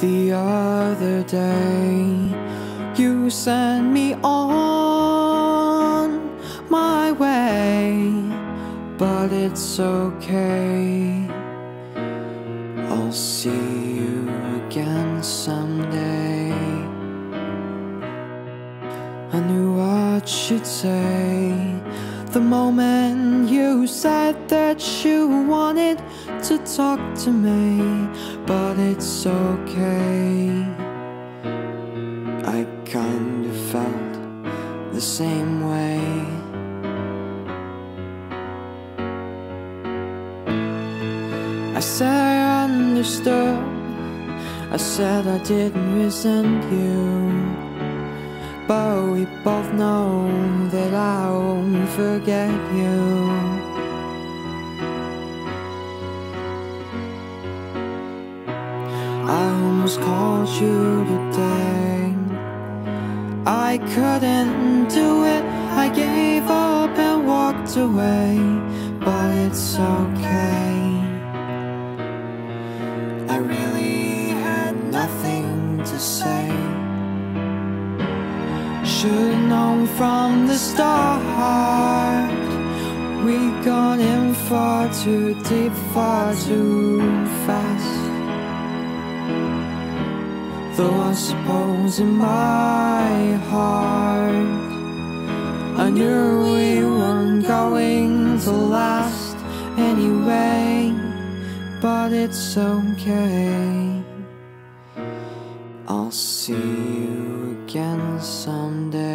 The other day, you sent me on my way, but it's okay. I'll see you again someday. I knew what you'd say the moment you said that you wanted to talk to me, but it's okay. I kind of felt the same way. I said I understood. I said I didn't resent you. But we both know that I won't forget you. I almost called you today. I couldn't do it. I gave up and walked away. But it's okay. I really had nothing to say. Should've known from the start We got in far too deep, far too fast Though I suppose in my heart I knew we weren't going to last anyway But it's okay I'll see you again someday.